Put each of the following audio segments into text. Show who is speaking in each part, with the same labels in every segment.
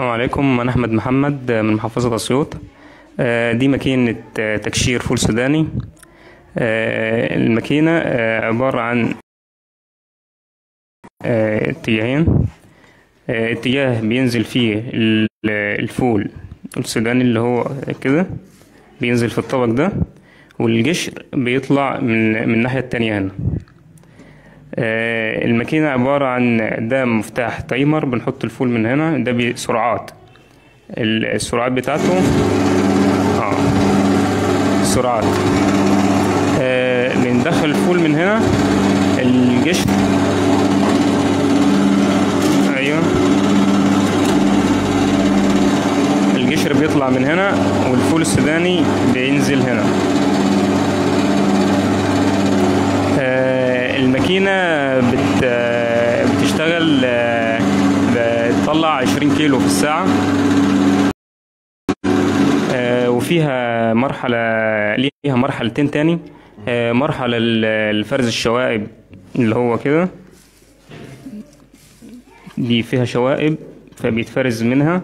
Speaker 1: السلام عليكم. أنا أحمد محمد من محافظة أسيوط. آه، دي ماكينة آه، تقشير فول سوداني. آه، الماكينة عبارة عن اتجاهين. اتجاه بينزل فيه ال- الفول السوداني اللي هو كده بينزل في الطبق ده والجشر بيطلع من من الناحية التانية هنا. الماكينة عبارة عن ده مفتاح timer بنحط الفول من هنا ده بسرعات ال- السرعات بتاعته آه السرعات آه بندخل الفول من هنا الجشر أيوه. الجشر بيطلع من هنا والفول السوداني بينزل هنا. الماكينة بت بتشتغل آه، بتطلع 20 كيلو في الساعة. آه، وفيها مرحلة ليها مرحلتين تاني. آه، مرحلة ل- لفرز الشوائب اللي هو كده. دي فيها شوائب فبيتفرز منها.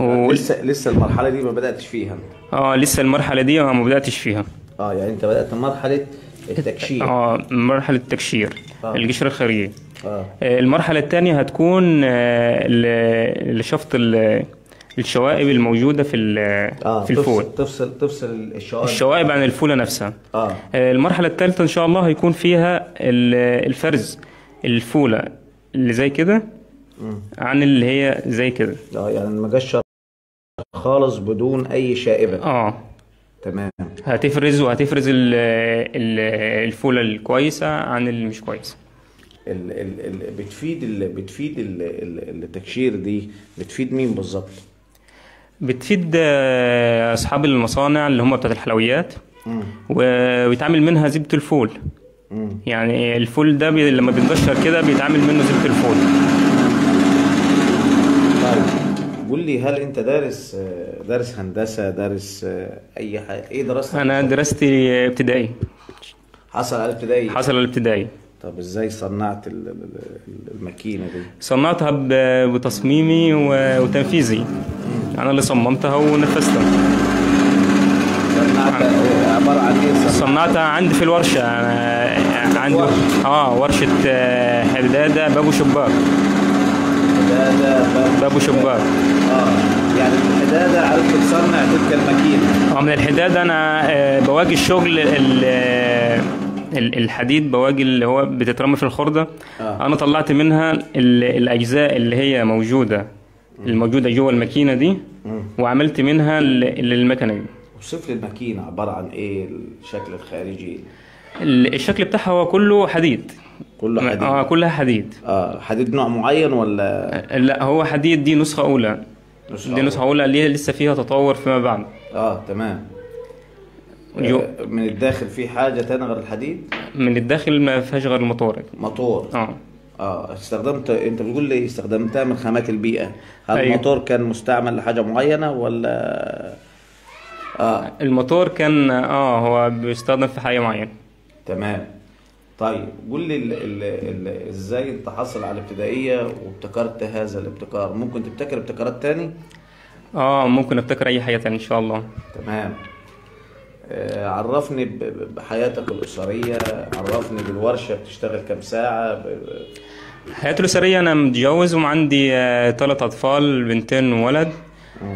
Speaker 1: و...
Speaker 2: لسه لسه المرحلة دي ما بدأتش فيها.
Speaker 1: آه لسه المرحلة دي ما بدأتش فيها.
Speaker 2: آه يعني أنت بدأت مرحلة التكشير.
Speaker 1: آه مرحلة تكشير
Speaker 2: آه.
Speaker 1: القشرة الخارجية
Speaker 2: آه.
Speaker 1: آه، المرحلة الثانية هتكون آه، لشفط ال- الشوائب الموجودة في
Speaker 2: آه
Speaker 1: في الفول.
Speaker 2: تفصل تفصل, الشوائب.
Speaker 1: الشوائب عن الفولة نفسها.
Speaker 2: آه.
Speaker 1: آه، المرحلة الثالثة إن شاء الله هيكون فيها ال- الفرز الفولة اللي زي كده. عن اللي هي زي كده.
Speaker 2: آه يعني المجشر خالص بدون أي شائبة.
Speaker 1: آه.
Speaker 2: تمام.
Speaker 1: هتفرز وهتفرز ال- ال- الفولة الكويسة عن اللي مش كويسة.
Speaker 2: ال ال ال بتفيد ال بتفيد ال ال التقشير دي بتفيد مين بالظبط؟
Speaker 1: بتفيد أصحاب المصانع اللي هم بتاعت الحلويات. وبيتعمل منها زبدة الفول.
Speaker 2: مم.
Speaker 1: يعني الفول ده بي... لما بيتقشر كده بيتعمل منه زبدة الفول
Speaker 2: طيب قول لي هل انت دارس آه، دارس هندسة دارس آه، اي حاجة إيه دراستك؟
Speaker 1: أنا دراستي ابتدائي.
Speaker 2: حصل على ابتدائي
Speaker 1: حصل الابتدائي.
Speaker 2: طب إزاي صنعت ال- ال- ال- الماكينة دي؟
Speaker 1: صنعتها. بتصميمي. وتنفيذي. أنا اللي صممتها ونفذتها.
Speaker 2: صنعت آه، عبارة عن إيه صنعت
Speaker 1: صنعتها عندي في الورشة. أنا عندي آه ورشة آه، حدادة باب وشباك
Speaker 2: حداده باب
Speaker 1: وشباك
Speaker 2: آه يعني الحداده عرفت تصنع تلك الماكينه
Speaker 1: آه من الحداد أنا آه، بواجي الشغل ال- آه، ال- الحديد بواجي اللي هو بتترمى في الخردة.
Speaker 2: آه.
Speaker 1: أنا طلعت منها ال- الاجزاء اللي هي موجودة الموجودة جوه الماكينة دي. وعملت منها المكنة دي
Speaker 2: اوصف لي الماكينه عباره عن إيه الشكل الخارجي؟
Speaker 1: ال- الشكل بتاعها هو كله حديد.
Speaker 2: كله حديد.
Speaker 1: آه كلها حديد.
Speaker 2: آه حديد نوع معين ولا؟
Speaker 1: آه، لا هو حديد دي نسخة أولى.
Speaker 2: نسخة
Speaker 1: دي نسخة أولى اللي لسه فيها تطور فيما بعد.
Speaker 2: آه تمام.
Speaker 1: جو-
Speaker 2: آه، من الداخل في حاجة تانية غير الحديد؟
Speaker 1: من الداخل ما فيهاش غير الموتور
Speaker 2: موتور
Speaker 1: آه.
Speaker 2: آه استخدمت أنت بتقول لي استخدمتها من خامات البيئة. هل
Speaker 1: أيوة.
Speaker 2: الموتور كان مستعمل لحاجة معينة ولا؟ آه.
Speaker 1: الموتور كان آه هو بيستخدم في حاجة معينة.
Speaker 2: تمام. طيب قول لي ال ال ال إزاي أنت حصل على الابتدائيه وابتكرت هذا الابتكار؟ ممكن تبتكر ابتكارات تاني؟
Speaker 1: آه ممكن افتكر أي حاجة تانية إن شاء الله.
Speaker 2: تمام. آه، عرفني بحياتك الأسرية عرفني بالورشة بتشتغل كام ساعة؟ ب-
Speaker 1: حياتي الأسرية أنا متجوز وعندي آه ثلاث أطفال بنتين وولد.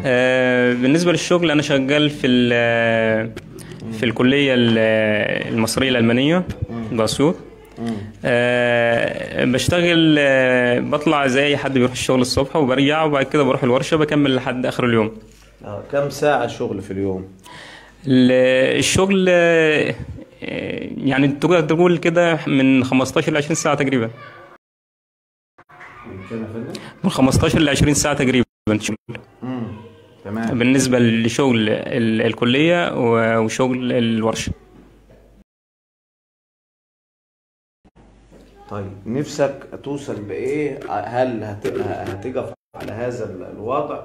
Speaker 1: آه بالنسبة للشغل أنا شغال في ال- في الكلية ال- المصرية بأسيوط آه بشتغل آه بطلع زي أي حد بيروح الشغل الصبح وبرجع وبعد كده بروح الورشة بكمل لحد آخر اليوم.
Speaker 2: آه، كام ساعة شغل في اليوم؟
Speaker 1: ال- الشغل آه، آه، يعني تقدر تقول كده من 15 ل 20 ساعة تقريبا؟ من 15 ل 20 ساعة تقريبا. شغل.
Speaker 2: تمام.
Speaker 1: بالنسبة لشغل ال- الكلية و- وشغل الورشة.
Speaker 2: طيب نفسك توصل بإيه؟ هل هت- هتقف على هذا ال- الوضع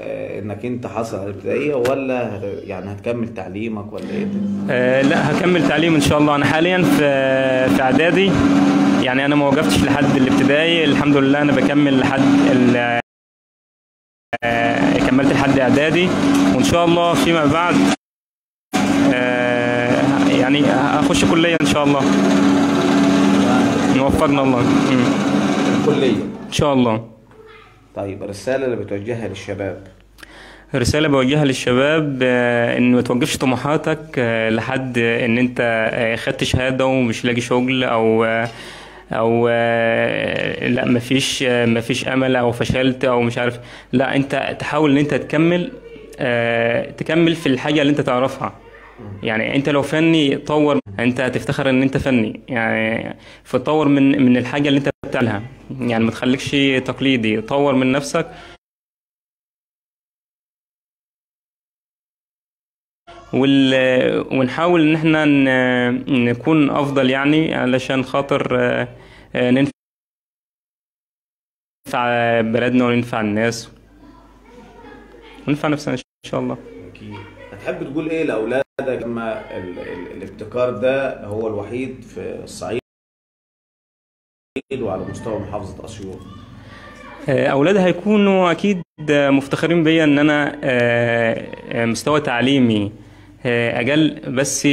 Speaker 2: آه، إنك أنت حاصل على الابتدائية ولا يعني هتكمل تعليمك ولا إيه
Speaker 1: آه، لا هكمل تعليم إن شاء الله. أنا حاليا في في إعدادي. يعني أنا ما وقفتش لحد الابتدائي. الحمد لله أنا بكمل لحد ال- آه، كملت لحد إعدادي. وإن شاء الله فيما بعد آه، يعني أخش كلية إن شاء الله. يوفقنا الله. مم.
Speaker 2: الكليه
Speaker 1: إن شاء الله.
Speaker 2: طيب الرسالة اللي بتوجهها للشباب.
Speaker 1: رسالة بوجهها للشباب آه، إن ما توقفش طموحاتك آه، لحد إن أنت آه، خدت شهادة ومش لاقي شغل أو أو لأ مفيش مفيش أمل أو فشلت أو مش عارف. لأ أنت تحاول إن أنت تكمل تكمل في الحاجة اللي أنت تعرفها. يعني انت لو فني طور انت هتفتخر ان انت فني. يعني فتطور من من الحاجة اللي انت بتعملها. يعني ما تخليكش تقليدي. طور من نفسك. وال... ونحاول ان إحنا. نكون افضل يعني علشان خاطر آه، ننفع بلدنا وننفع الناس. وننفع نفسنا إن شاء الله.
Speaker 2: هتحب تقول إيه لأولادك لما ال ال الابتكار ده هو الوحيد في الصعيد وعلى مستوى محافظة اسيوط
Speaker 1: آه، أولادي هيكونوا أكيد مفتخرين بيا إن أنا آه، آه، مستوى تعليمي أقل بس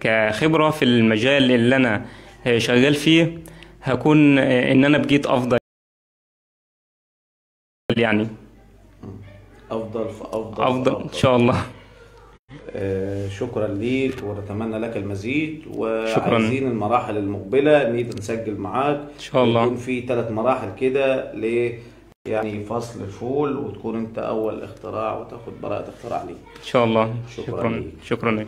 Speaker 1: كخبرة في المجال اللي أنا شغال فيه هكون إن أنا بقيت أفضل يعني.
Speaker 2: أفضل فافضل
Speaker 1: أفضل
Speaker 2: إن.
Speaker 1: شاء الله.
Speaker 2: آه، شكرا ليك ونتمنى لك المزيد
Speaker 1: شكراً.
Speaker 2: وعايزين المراحل المقبلة نيجي نسجل معاك.
Speaker 1: إن شاء الله.
Speaker 2: يكون في ثلاث مراحل كده ل يعني فصل الفول وتكون أنت أول اختراع وتاخد براءة اختراع ليك.
Speaker 1: إن شاء الله.
Speaker 2: شكراً
Speaker 1: شكرا.
Speaker 2: ليك.
Speaker 1: شكرا لك.